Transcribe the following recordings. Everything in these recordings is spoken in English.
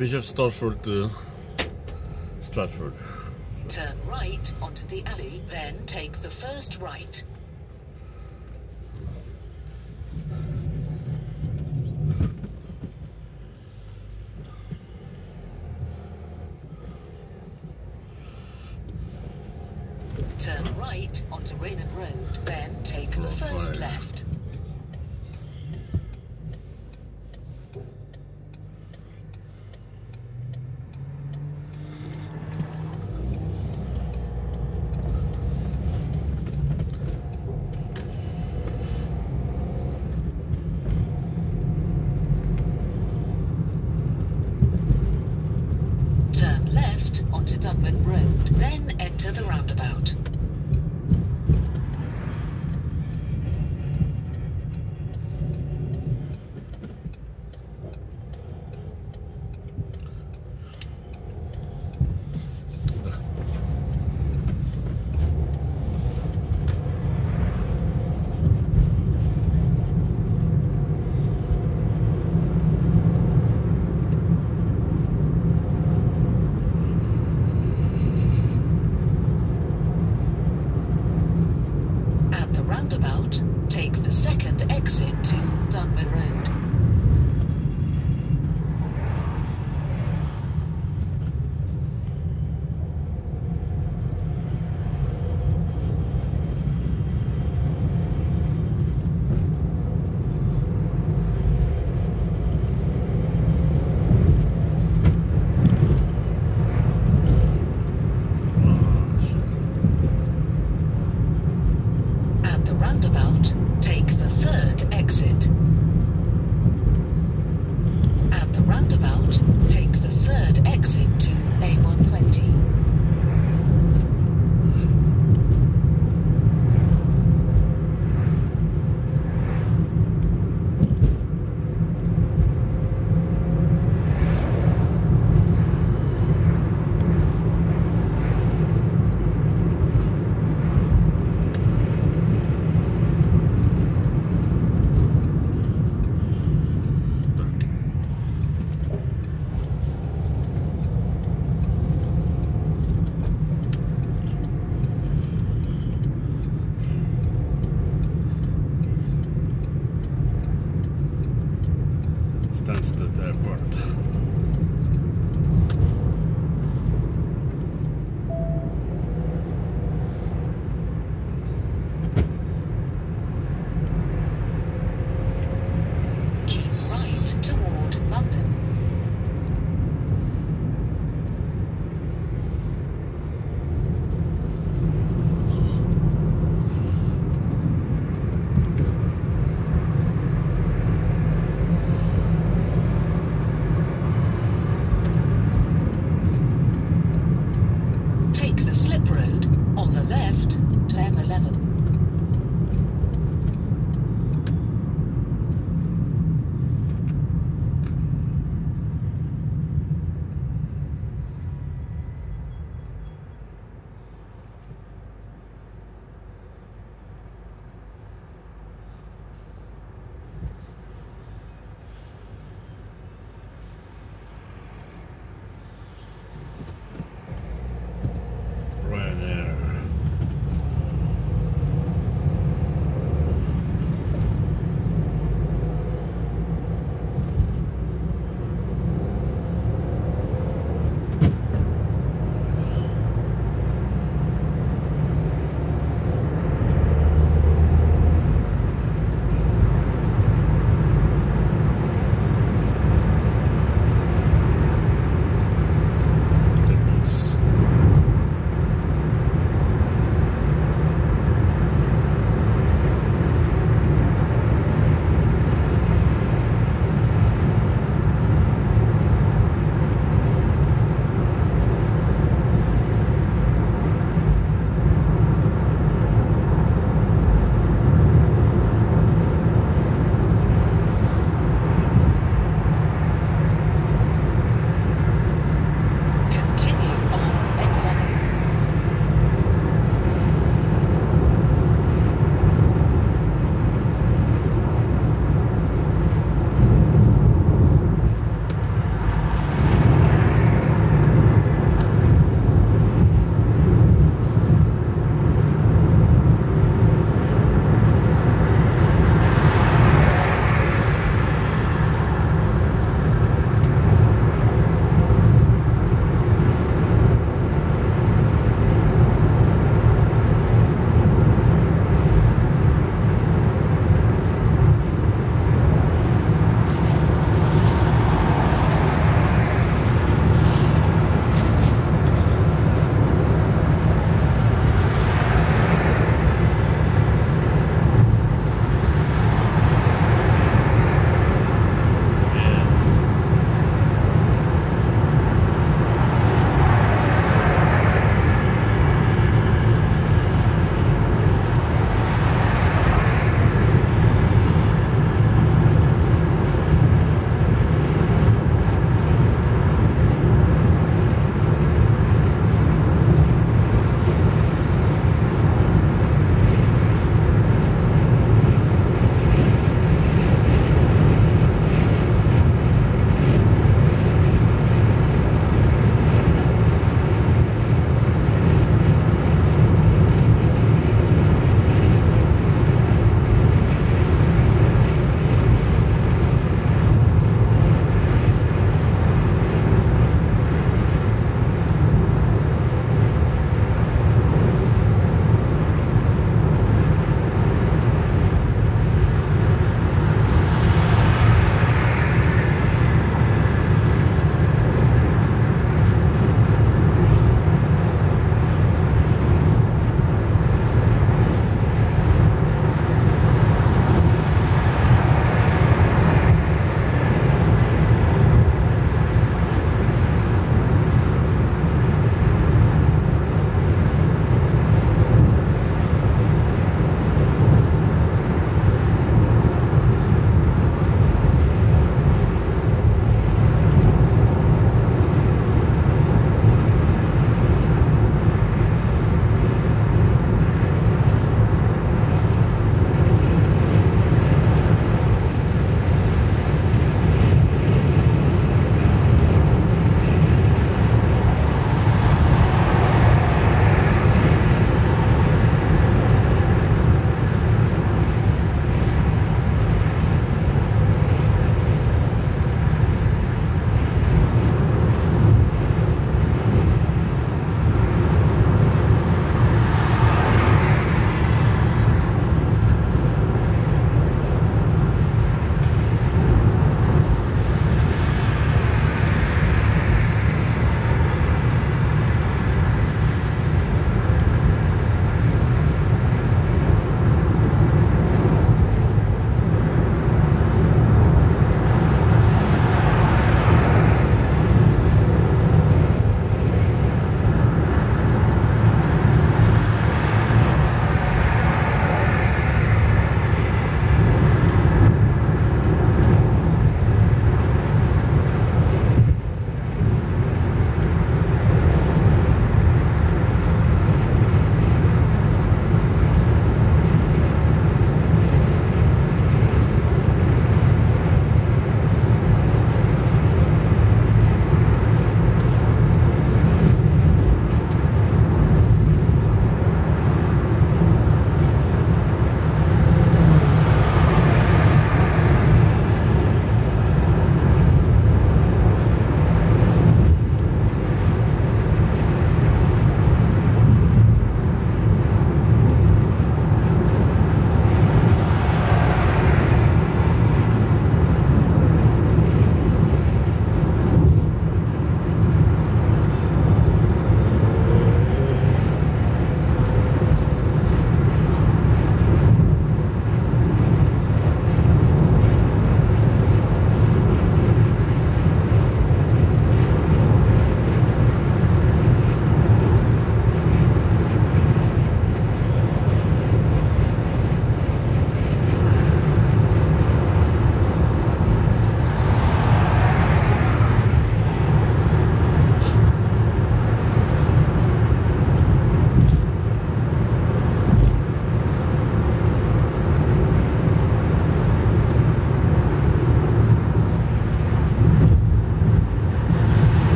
Bishop to uh, Stortford. Turn right onto the alley, then take the first right. It's the at that.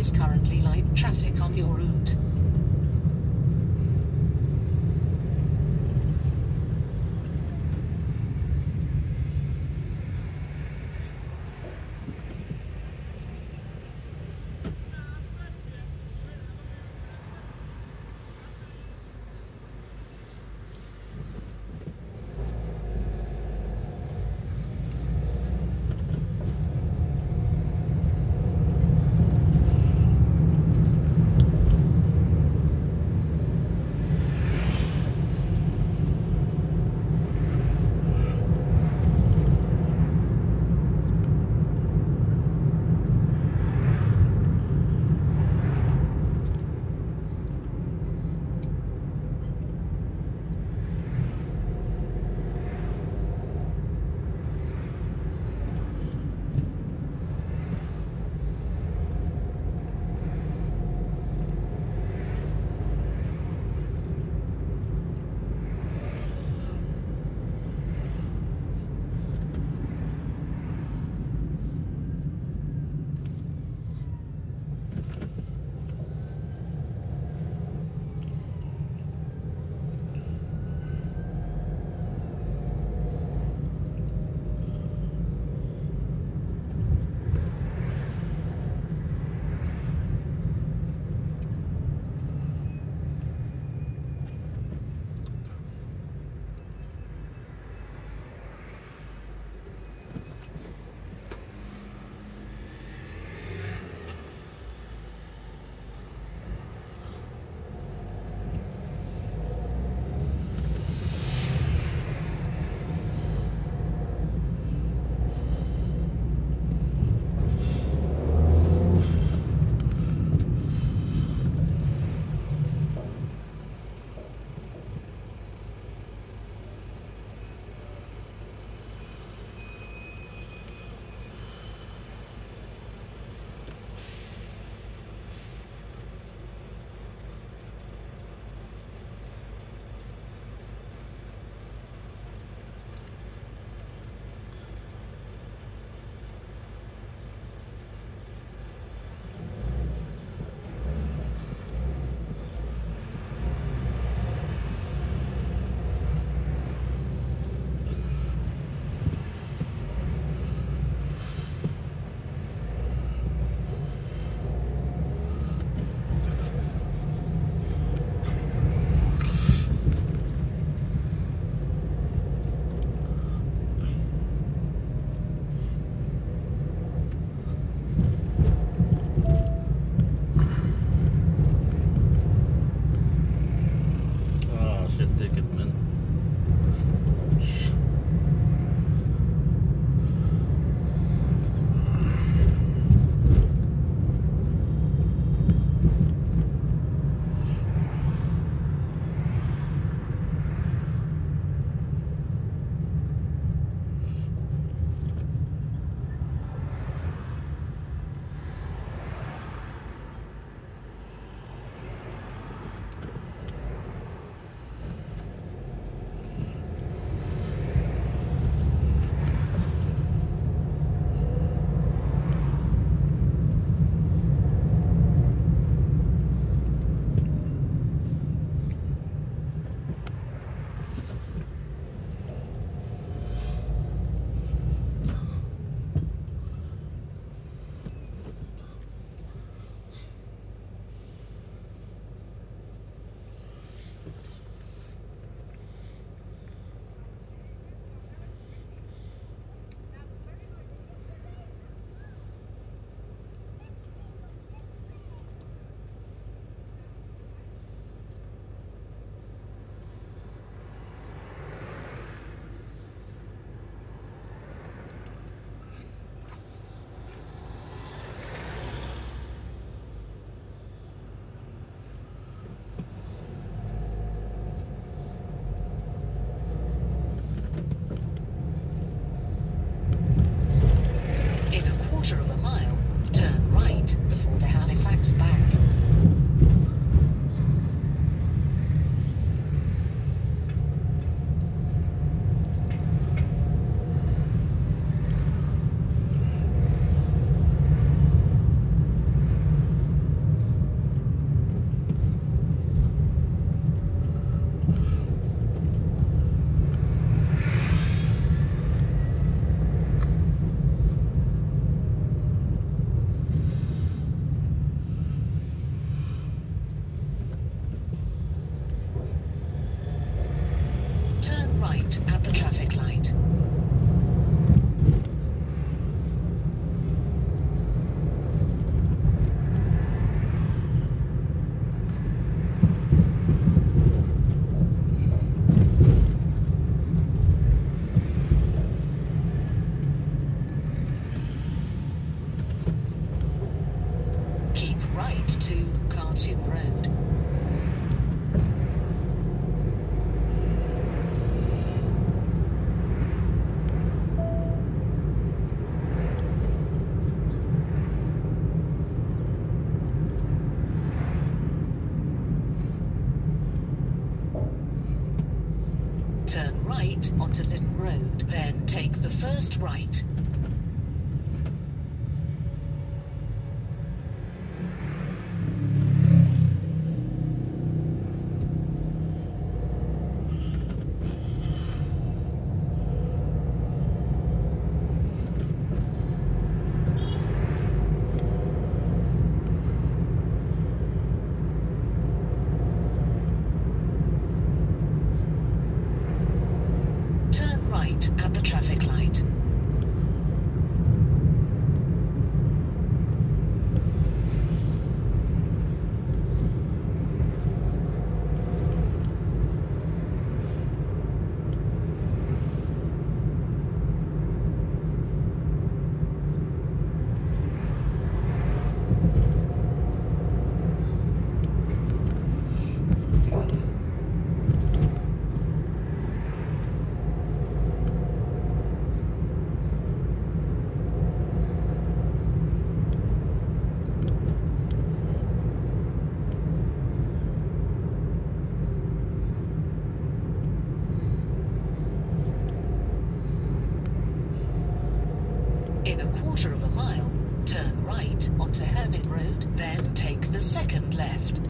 Is currently light traffic on your route.